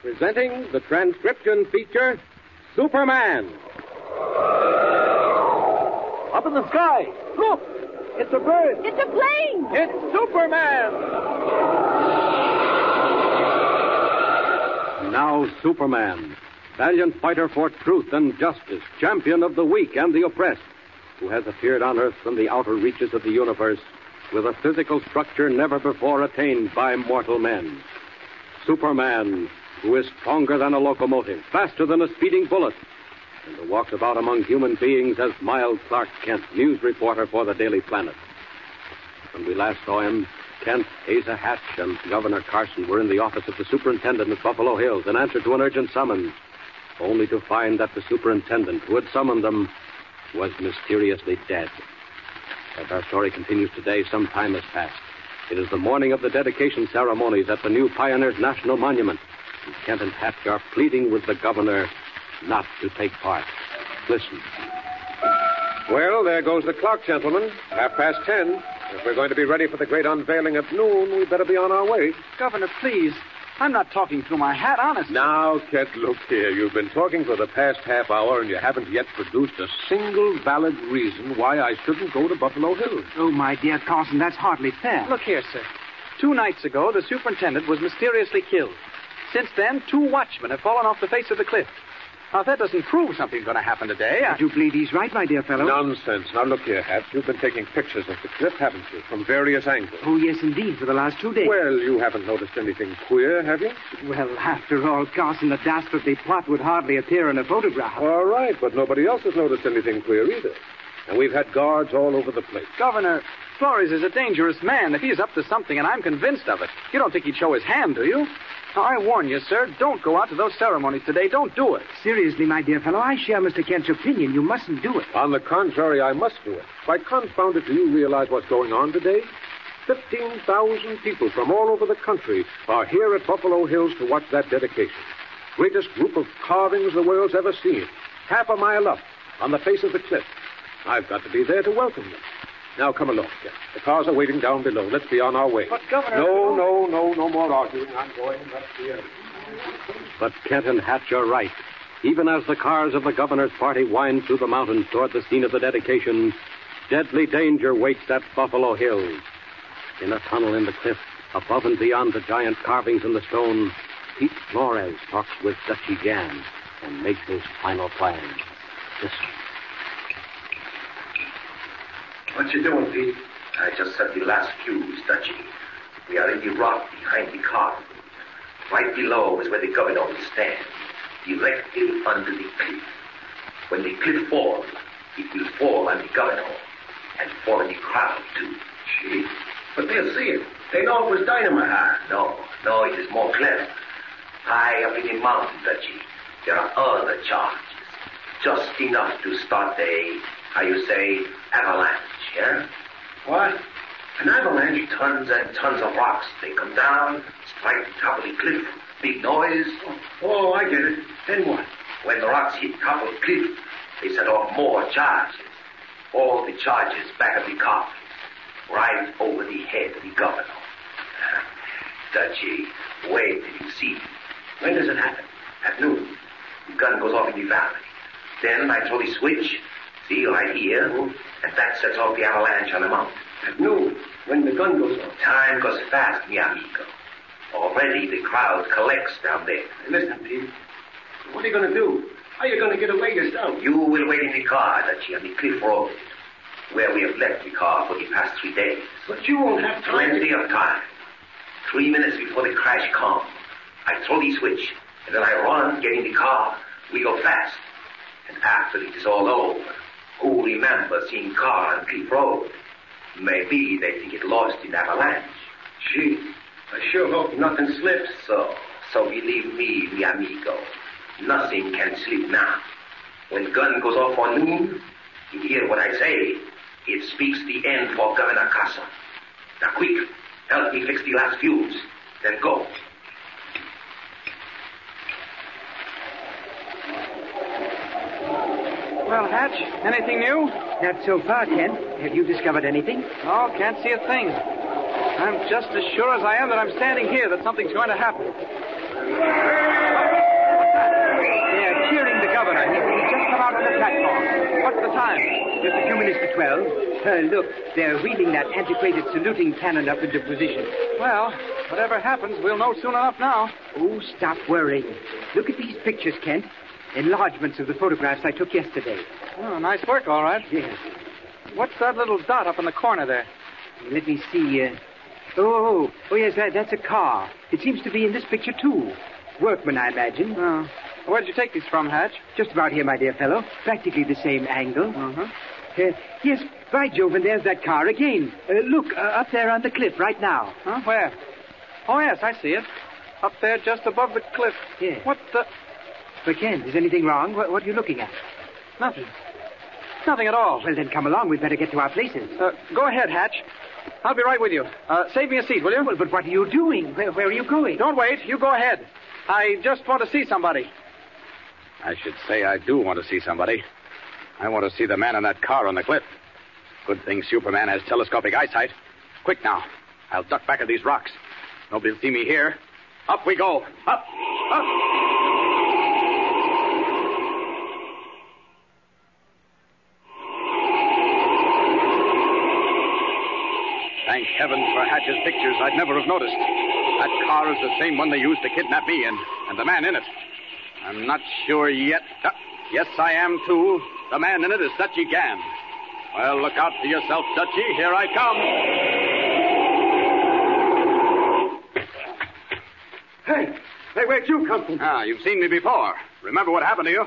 presenting the transcription feature Superman. Up in the sky. Look! It's a bird. It's a plane. It's Superman. Now, Superman, valiant fighter for truth and justice, champion of the weak and the oppressed, who has appeared on Earth from the outer reaches of the universe with a physical structure never before attained by mortal men. Superman, who is stronger than a locomotive, faster than a speeding bullet, and who walks about among human beings as Miles Clark Kent, news reporter for the Daily Planet. When we last saw him, Kent, Asa Hatch, and Governor Carson were in the office of the superintendent at Buffalo Hills in answer to an urgent summons, only to find that the superintendent who had summoned them was mysteriously dead. As our story continues today, some time has passed. It is the morning of the dedication ceremonies at the new Pioneers National Monument. And Kent and Hatch are pleading with the governor not to take part. Listen. Well, there goes the clock, gentlemen. Half past ten. If we're going to be ready for the great unveiling at noon, we'd better be on our way. Governor, please. I'm not talking through my hat, honestly. Now, Kent, look here. You've been talking for the past half hour, and you haven't yet produced a single valid reason why I shouldn't go to Buffalo Hills. Oh, my dear Carson, that's hardly fair. Look here, sir. Two nights ago, the superintendent was mysteriously killed. Since then, two watchmen have fallen off the face of the cliff. Now, if that doesn't prove something's going to happen today, uh, I... you believe he's right, my dear fellow? Nonsense. Now, look here, Hatch. You've been taking pictures of the cliff, haven't you? From various angles. Oh, yes, indeed, for the last two days. Well, you haven't noticed anything queer, have you? Well, after all, Carson, the dastardly plot would hardly appear in a photograph. All right, but nobody else has noticed anything queer either. And we've had guards all over the place. Governor, Flores is a dangerous man. If he's up to something, and I'm convinced of it, you don't think he'd show his hand, do you? Now, I warn you, sir, don't go out to those ceremonies today. Don't do it. Seriously, my dear fellow, I share Mr. Kent's opinion. You mustn't do it. On the contrary, I must do it. Why, confound it, do you realize what's going on today? 15,000 people from all over the country are here at Buffalo Hills to watch that dedication. Greatest group of carvings the world's ever seen. Half a mile up, on the face of the cliff. I've got to be there to welcome them. Now, come along. The cars are waiting down below. Let's be on our way. But, Governor... No, no, no, no more arguing. I'm going. Be in. But Kent and Hatch are right. Even as the cars of the governor's party wind through the mountains toward the scene of the dedication, deadly danger waits at Buffalo Hills. In a tunnel in the cliff, above and beyond the giant carvings in the stone, Pete Flores talks with Dutchy Jan and makes his final plans. Listen. What you doing, Pete? I just set the last fuse, Dutchy. We are in the rock behind the car. Right below is where the governor will stand, directly under the cliff. When the cliff falls, it will fall on the governor and fall on the crowd, too. Gee, but they'll see it. They know it was dynamite. Ah, no, no, it is more clever. High up in the mountain, Dutchy, there are other charges. Just enough to start a, how you say, avalanche, yeah? What? An avalanche? Tons and tons of rocks. They come down, strike the top of the cliff. Big noise. Oh, oh I get it. Then what? When the rocks hit top of the cliff, they set off more charges. All the charges back of the car. Right over the head of the governor. Dutchy, wait till you see. When does it happen? At noon. The gun goes off in the valley. Then I throw the switch, see right here, and that sets off the avalanche on the mountain. At noon, when the gun goes off. Time goes fast, mi amigo. Already the crowd collects down there. Listen, Pete. What are you going to do? How are you going to get away yourself? You will wait in the car, Dutchy, on the cliff road, where we have left the car for the past three days. But you won't have time. Plenty of time. Three minutes before the crash comes, I throw the switch, and then I run, get in the car. We go fast. And after it is all over, who remember seeing car on Cliff Road? Maybe they think it lost in avalanche. Gee, I sure hope nothing slips. So, so believe me, mi amigo, nothing can slip now. When gun goes off on noon, you hear what I say. It speaks the end for Governor Carson. Now quick, help me fix the last fuse, then go. Well, Hatch, anything new? Not so far, Kent. Have you discovered anything? Oh, can't see a thing. I'm just as sure as I am that I'm standing here that something's going to happen. They're cheering the governor. He, he's just come out on the platform. What's the time? Just a few minutes to twelve. Uh, look, they're wheeling that antiquated saluting cannon up into position. Well, whatever happens, we'll know soon enough now. Oh, stop worrying. Look at these pictures, Kent. Enlargements of the photographs I took yesterday. Oh, nice work, all right. Yes. What's that little dot up in the corner there? Let me see. Uh... Oh, oh, yes, that, that's a car. It seems to be in this picture, too. Workman, I imagine. Oh. Where did you take these from, Hatch? Just about here, my dear fellow. Practically the same angle. Uh-huh. Uh, yes, by Jove, and there's that car again. Uh, look, uh, up there on the cliff right now. Huh? Where? Oh, yes, I see it. Up there just above the cliff. Yes. What the... But, Kent, is anything wrong? What, what are you looking at? Nothing. Nothing at all. Well, then come along. We'd better get to our places. Uh, go ahead, Hatch. I'll be right with you. Uh, save me a seat, will you? Well, but what are you doing? Where, where are you going? Don't wait. You go ahead. I just want to see somebody. I should say I do want to see somebody. I want to see the man in that car on the cliff. Good thing Superman has telescopic eyesight. Quick now. I'll duck back of these rocks. Nobody'll see me here. Up we go. Up, up. Thank heavens for Hatch's pictures. I'd never have noticed. That car is the same one they used to kidnap me in, and the man in it. I'm not sure yet. Uh, yes, I am, too. The man in it is Dutchy Gann. Well, look out for yourself, Dutchy. Here I come. Hey, hey, where'd you come from? Ah, you've seen me before. Remember what happened to you?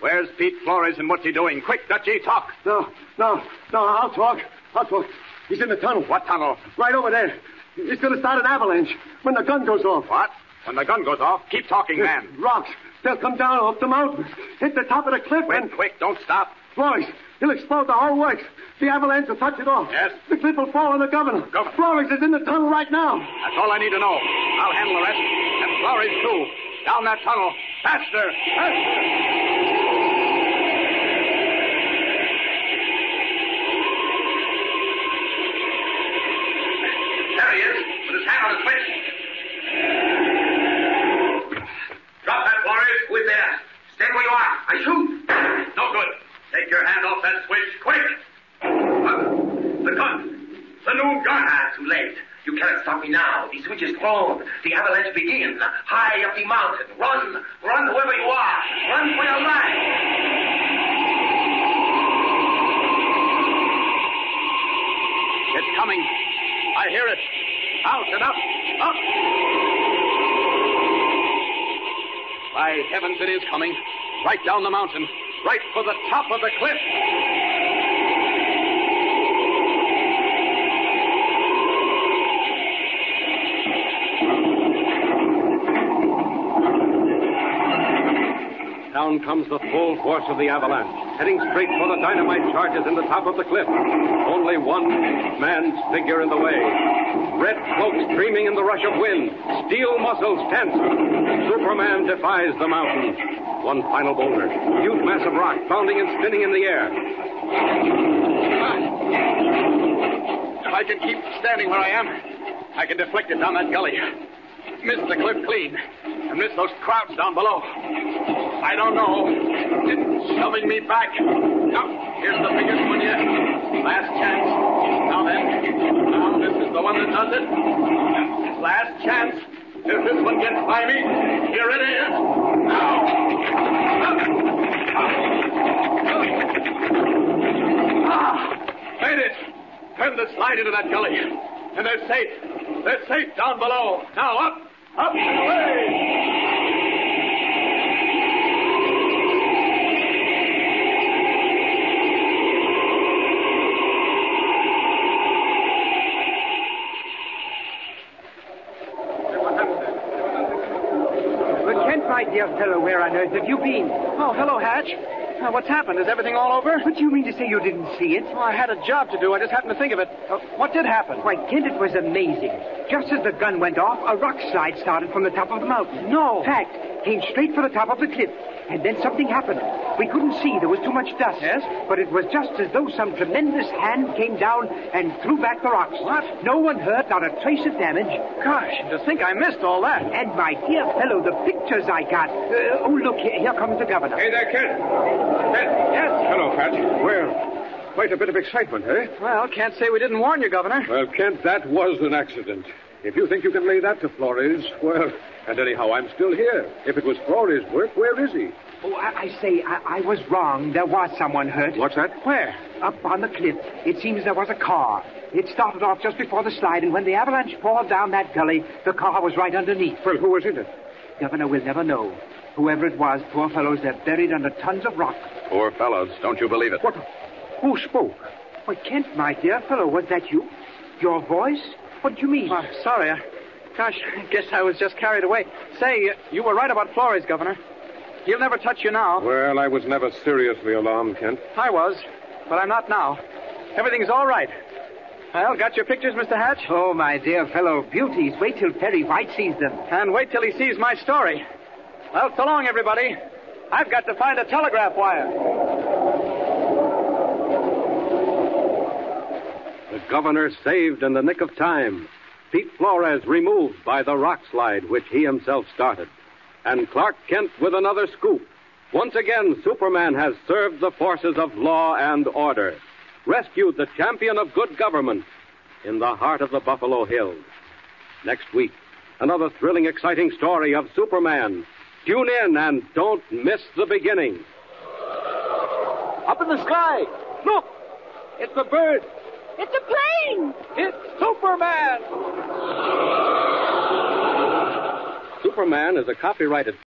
Where's Pete Flores and what's he doing? Quick, Dutchy, talk. No, no, no, I'll talk. I'll talk. He's in the tunnel. What tunnel? Right over there. He's going to start an avalanche when the gun goes off. What? When the gun goes off, keep talking, man. Rocks. They'll come down off the mountain, hit the top of the cliff, Quick, and quick, don't stop. Flores, he'll explode the whole works. The avalanche will touch it off. Yes? The cliff will fall on the governor. Governor. Flores is in the tunnel right now. That's all I need to know. I'll handle the rest. And Flores, too. Down that tunnel. Faster! Faster! The avalanche begins. High up the mountain. Run. Run wherever you are. Run for your life. It's coming. I hear it. Out and up. Up! By heavens, it is coming. Right down the mountain. Right for the top of the cliff. Down comes the full force of the avalanche, heading straight for the dynamite charges in the top of the cliff. Only one man's figure in the way. Red cloak streaming in the rush of wind, steel muscles tense. Superman defies the mountain. One final boulder, huge mass of rock bounding and spinning in the air. If I can keep standing where I am, I can deflect it down that gully. Miss the cliff clean. And miss those crowds down below. I don't know. It's shoving me back. Now, here's the biggest one yet. Last chance. Now then. Now this is the one that does it. Last chance. If this one gets by me, here it is. Now. Ah! Made it! Turned the slide into that gully. And they're safe. They're safe down below. Now up, up and away! Kent, my dear fellow, where on earth have you been? Oh, hello, Hatch. Uh, what's happened? Is everything all over? What do you mean to say you didn't see it? Well, I had a job to do. I just happened to think of it. Uh, what did happen? Why, Kent, it was amazing. Just as the gun went off, a rock slide started from the top of the mountain. No. In fact, came straight for the top of the cliff. And then something happened. We couldn't see. There was too much dust. Yes? But it was just as though some tremendous hand came down and threw back the rocks. What? No one hurt, not a trace of damage. Gosh, to think I missed all that. And my dear fellow, the pictures I got. Uh, oh, look, here, here comes the governor. Hey there, Kent. Kent. Yes? Hello, Hatch. Where? Quite a bit of excitement, eh? Well, can't say we didn't warn you, Governor. Well, Kent, that was an accident. If you think you can lay that to Flores, well, and anyhow, I'm still here. If it was Flores' work, where is he? Oh, I, I say, I, I was wrong. There was someone hurt. What's that? Where? Up on the cliff. It seems there was a car. It started off just before the slide, and when the avalanche poured down that gully, the car was right underneath. Well, who was in it? Governor we'll never know. Whoever it was, poor fellows, they're buried under tons of rock. Poor fellows. Don't you believe it? What? Who spoke? Why, Kent, my dear fellow, was that you? Your voice? What do you mean? Oh, sorry. I, gosh, I guess I was just carried away. Say, uh, you were right about Flores, Governor. He'll never touch you now. Well, I was never seriously alarmed, Kent. I was, but I'm not now. Everything's all right. Well, got your pictures, Mr. Hatch? Oh, my dear fellow, beauties. Wait till Perry White sees them. And wait till he sees my story. Well, so long, everybody. I've got to find a telegraph wire. The governor saved in the nick of time. Pete Flores removed by the rock slide which he himself started. And Clark Kent with another scoop. Once again, Superman has served the forces of law and order, rescued the champion of good government in the heart of the Buffalo Hills. Next week, another thrilling, exciting story of Superman. Tune in and don't miss the beginning. Up in the sky. Look! It's a bird. It's a plane! It's Superman! Superman is a copyrighted